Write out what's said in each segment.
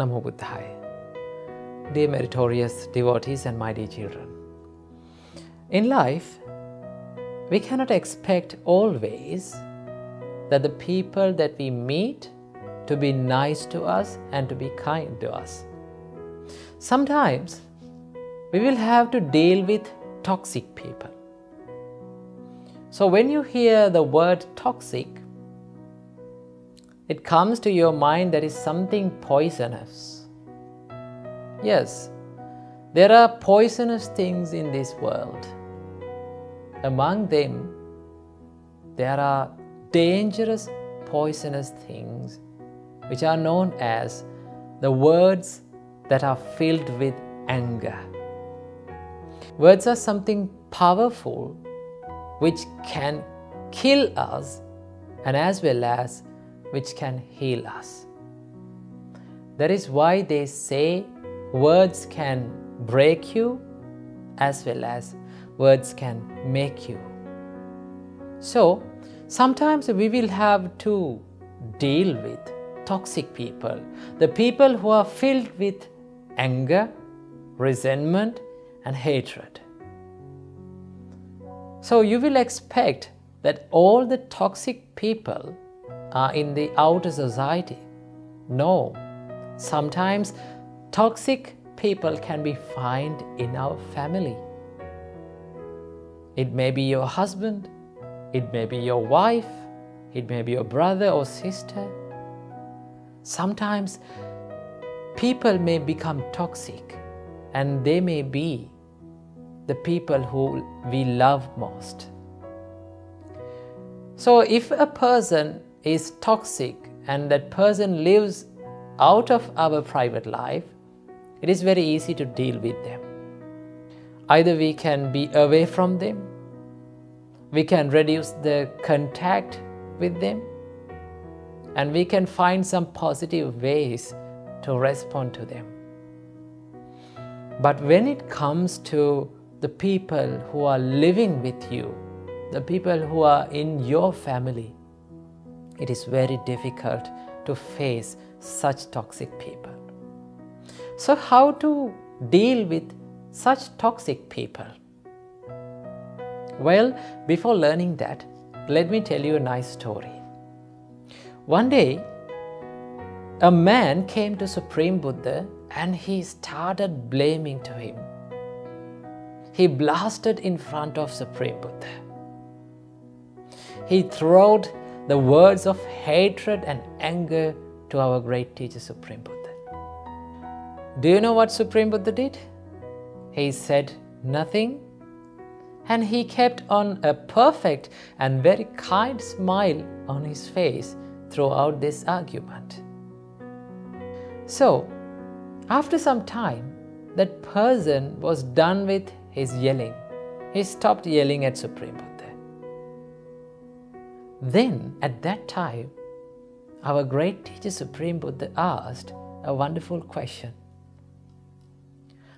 Namo Buddhaya. Dear meritorious devotees and dear children, in life, we cannot expect always that the people that we meet to be nice to us and to be kind to us. Sometimes we will have to deal with toxic people. So when you hear the word toxic, it comes to your mind that is something poisonous. Yes, there are poisonous things in this world. Among them, there are dangerous, poisonous things which are known as the words that are filled with anger. Words are something powerful which can kill us and as well as which can heal us. That is why they say words can break you as well as words can make you. So, sometimes we will have to deal with toxic people, the people who are filled with anger, resentment, and hatred. So, you will expect that all the toxic people are in the outer society. No, sometimes toxic people can be found in our family. It may be your husband, it may be your wife, it may be your brother or sister. Sometimes people may become toxic and they may be the people who we love most. So, if a person is toxic and that person lives out of our private life, it is very easy to deal with them. Either we can be away from them, we can reduce the contact with them, and we can find some positive ways to respond to them. But when it comes to the people who are living with you, the people who are in your family, it is very difficult to face such toxic people. So, how to deal with such toxic people? Well, before learning that, let me tell you a nice story. One day, a man came to Supreme Buddha and he started blaming to him. He blasted in front of Supreme Buddha. He threw the words of hatred and anger to our great teacher Supreme Buddha. Do you know what Supreme Buddha did? He said nothing and he kept on a perfect and very kind smile on his face throughout this argument. So, after some time, that person was done with his yelling. He stopped yelling at Supreme Buddha. Then, at that time, our great teacher Supreme Buddha asked a wonderful question.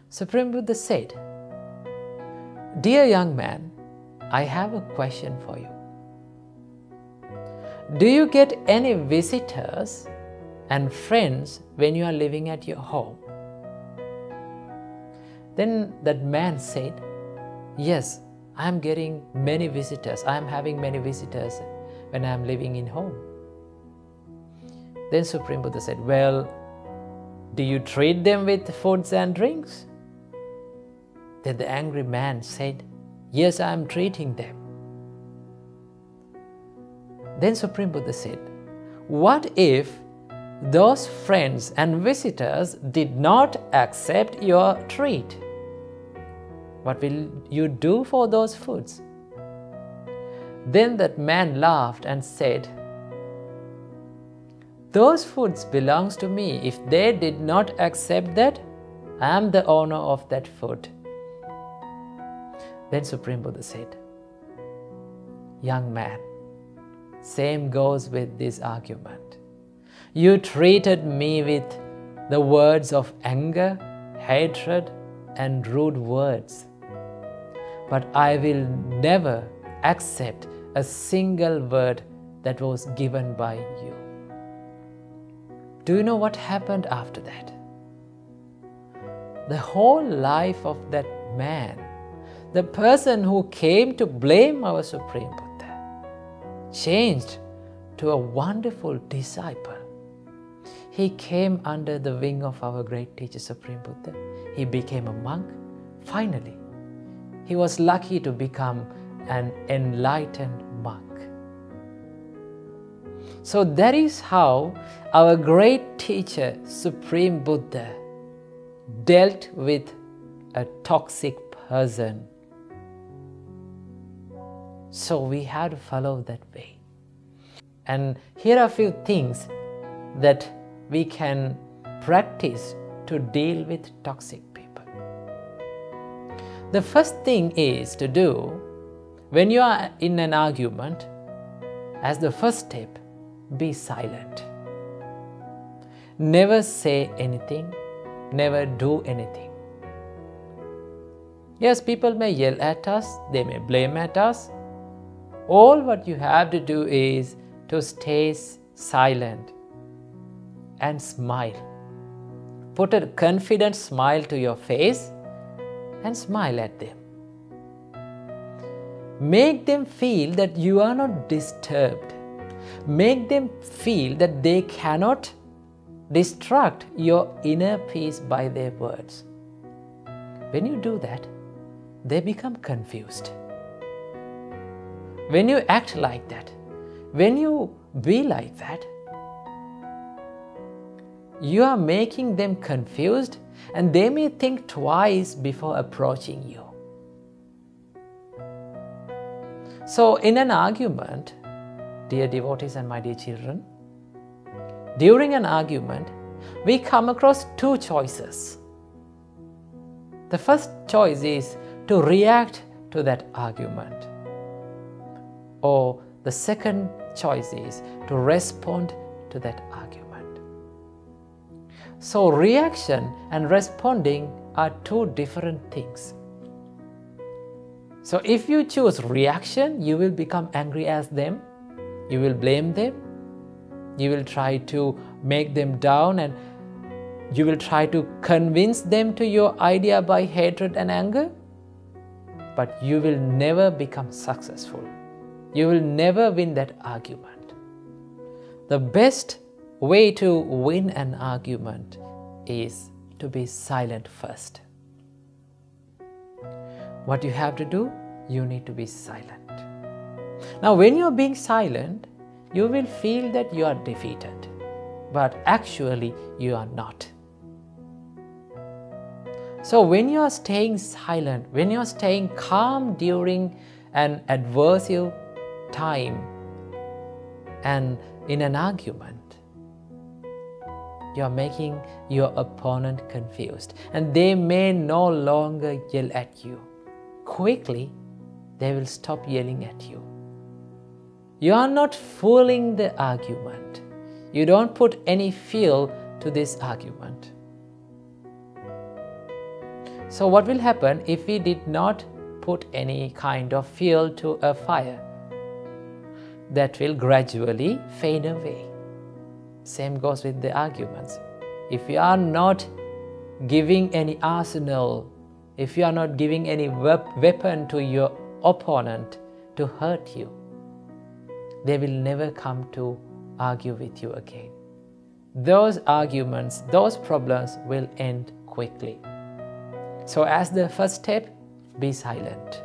Supreme Buddha said, Dear young man, I have a question for you. Do you get any visitors and friends when you are living at your home? Then that man said, Yes, I am getting many visitors. I am having many visitors when I am living in home. Then Supreme Buddha said, Well, do you treat them with foods and drinks? Then the angry man said, Yes, I am treating them. Then Supreme Buddha said, What if those friends and visitors did not accept your treat? What will you do for those foods? Then that man laughed and said, Those foods belongs to me. If they did not accept that, I am the owner of that food. Then Supreme Buddha said, Young man, same goes with this argument. You treated me with the words of anger, hatred, and rude words. But I will never accept a single word that was given by you. Do you know what happened after that? The whole life of that man, the person who came to blame our Supreme Buddha, changed to a wonderful disciple. He came under the wing of our great teacher, Supreme Buddha. He became a monk. Finally, he was lucky to become an enlightened monk. So that is how our great teacher, Supreme Buddha, dealt with a toxic person. So we have to follow that way. And here are a few things that we can practice to deal with toxic people. The first thing is to do when you are in an argument, as the first step, be silent. Never say anything, never do anything. Yes, people may yell at us, they may blame at us. All what you have to do is to stay silent and smile. Put a confident smile to your face and smile at them. Make them feel that you are not disturbed. Make them feel that they cannot distract your inner peace by their words. When you do that, they become confused. When you act like that, when you be like that, you are making them confused and they may think twice before approaching you. So, in an argument, dear devotees and my dear children, during an argument, we come across two choices. The first choice is to react to that argument, or the second choice is to respond to that argument. So, reaction and responding are two different things. So, if you choose reaction, you will become angry as them, you will blame them, you will try to make them down, and you will try to convince them to your idea by hatred and anger, but you will never become successful. You will never win that argument. The best way to win an argument is to be silent first. What you have to do? You need to be silent. Now, when you're being silent, you will feel that you are defeated, but actually, you are not. So, when you are staying silent, when you are staying calm during an adversarial time and in an argument, you are making your opponent confused and they may no longer yell at you. Quickly, they will stop yelling at you. You are not fooling the argument. You don't put any fuel to this argument. So, what will happen if we did not put any kind of fuel to a fire? That will gradually fade away. Same goes with the arguments. If you are not giving any arsenal, if you are not giving any weapon to your opponent to hurt you, they will never come to argue with you again. Those arguments, those problems will end quickly. So, as the first step, be silent.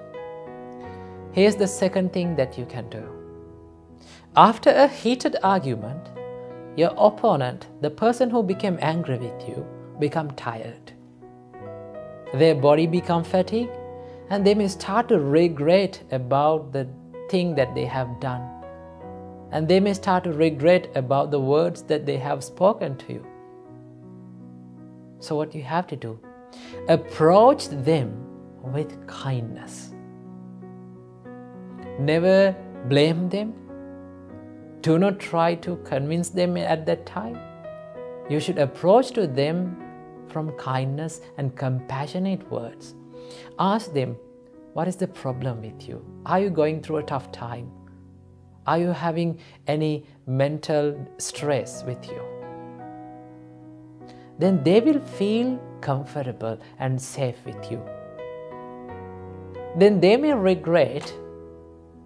Here's the second thing that you can do. After a heated argument, your opponent, the person who became angry with you, become tired. Their body become fatigued and they may start to regret about the thing that they have done. And they may start to regret about the words that they have spoken to you. So, what you have to do approach them with kindness. Never blame them. Do not try to convince them at that time. You should approach to them from kindness and compassionate words. Ask them, what is the problem with you? Are you going through a tough time? Are you having any mental stress with you? then they will feel comfortable and safe with you. Then they may regret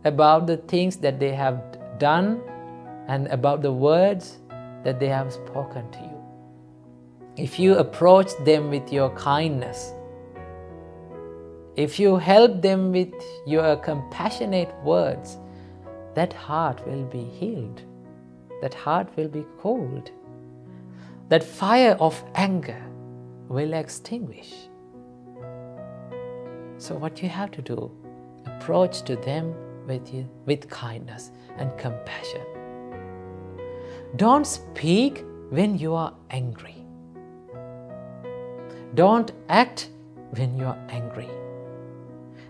about the things that they have done and about the words that they have spoken to you. If you approach them with your kindness, if you help them with your compassionate words, that heart will be healed. That heart will be cooled. That fire of anger will extinguish. So, what you have to do, approach to them with, you, with kindness and compassion. Don't speak when you are angry. Don't act when you are angry.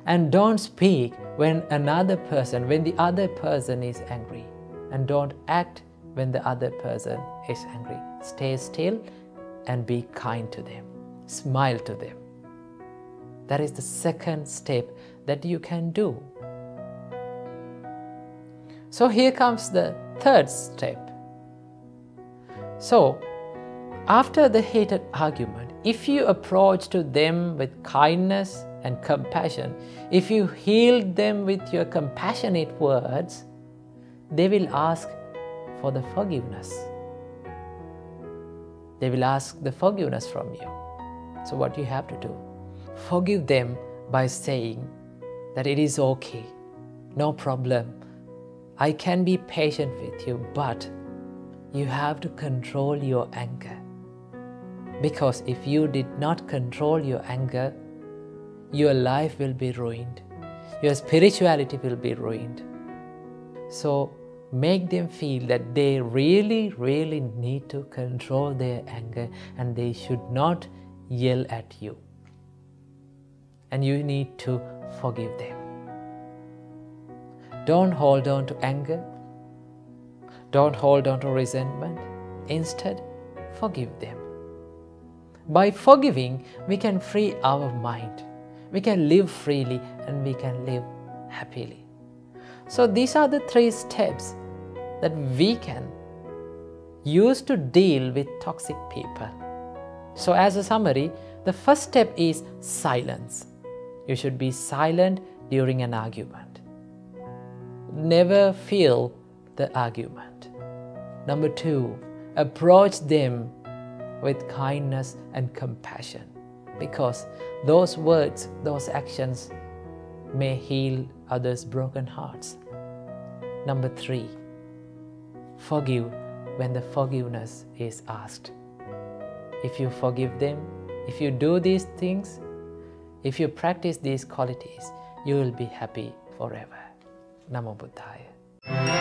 And don't speak when another person, when the other person is angry. And don't act when the other person is angry. Stay still and be kind to them. Smile to them. That is the second step that you can do. So here comes the third step. So, after the heated argument, if you approach to them with kindness and compassion, if you heal them with your compassionate words, they will ask for the forgiveness. They will ask the forgiveness from you. So, what you have to do? Forgive them by saying that it is okay, no problem. I can be patient with you, but you have to control your anger. Because if you did not control your anger, your life will be ruined. Your spirituality will be ruined. So make them feel that they really, really need to control their anger and they should not yell at you. And you need to forgive them. Don't hold on to anger. Don't hold on to resentment. Instead, forgive them. By forgiving, we can free our mind we can live freely and we can live happily. So, these are the three steps that we can use to deal with toxic people. So, as a summary, the first step is silence. You should be silent during an argument. Never feel the argument. Number two, approach them with kindness and compassion because those words, those actions may heal others' broken hearts. Number three, forgive when the forgiveness is asked. If you forgive them, if you do these things, if you practice these qualities, you will be happy forever. Namo Buddhaya.